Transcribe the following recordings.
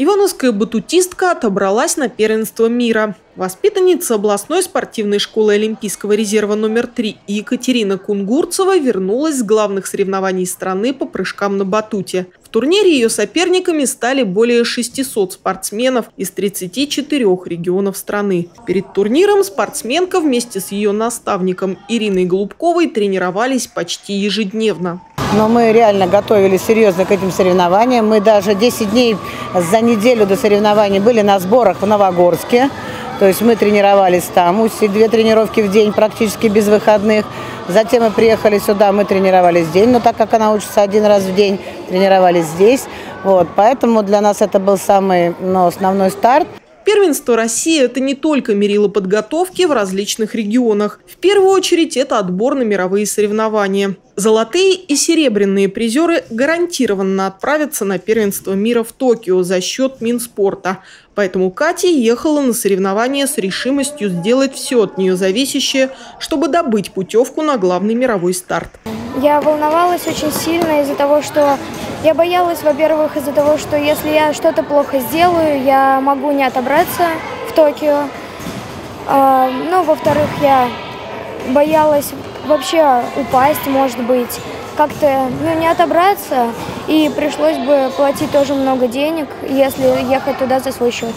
Ивановская батутистка отобралась на первенство мира. Воспитанница областной спортивной школы Олимпийского резерва номер 3 Екатерина Кунгурцева вернулась с главных соревнований страны по прыжкам на батуте. В турнире ее соперниками стали более 600 спортсменов из 34 регионов страны. Перед турниром спортсменка вместе с ее наставником Ириной Голубковой тренировались почти ежедневно. Но мы реально готовились серьезно к этим соревнованиям. Мы даже 10 дней за неделю до соревнований были на сборах в Новогорске. То есть мы тренировались там, две тренировки в день практически без выходных. Затем мы приехали сюда, мы тренировались день, но так как она учится один раз в день, тренировались здесь. Вот, поэтому для нас это был самый ну, основной старт. Первенство России – это не только мерило подготовки в различных регионах. В первую очередь это отбор на мировые соревнования. Золотые и серебряные призеры гарантированно отправятся на первенство мира в Токио за счет Минспорта. Поэтому Катя ехала на соревнования с решимостью сделать все от нее зависящее, чтобы добыть путевку на главный мировой старт. Я волновалась очень сильно из-за того, что я боялась, во-первых, из-за того, что если я что-то плохо сделаю, я могу не отобраться в Токио. А, ну, во-вторых, я боялась вообще упасть, может быть, как-то ну, не отобраться, и пришлось бы платить тоже много денег, если ехать туда за свой счет.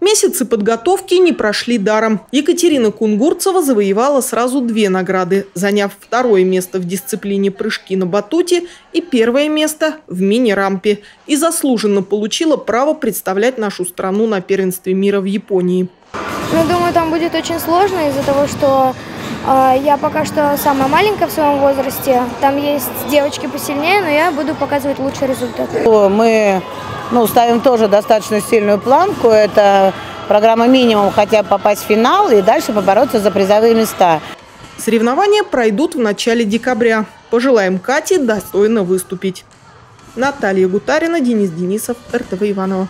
Месяцы подготовки не прошли даром. Екатерина Кунгурцева завоевала сразу две награды, заняв второе место в дисциплине прыжки на батуте и первое место в мини-рампе. И заслуженно получила право представлять нашу страну на первенстве мира в Японии. Ну, думаю, там будет очень сложно из-за того, что я пока что самая маленькая в своем возрасте. Там есть девочки посильнее, но я буду показывать лучший результат. Мы ну, ставим тоже достаточно сильную планку. Это программа минимум хотя бы попасть в финал и дальше побороться за призовые места. Соревнования пройдут в начале декабря. Пожелаем Кате достойно выступить. Наталья Гутарина, Денис Денисов, РТВ Иванова.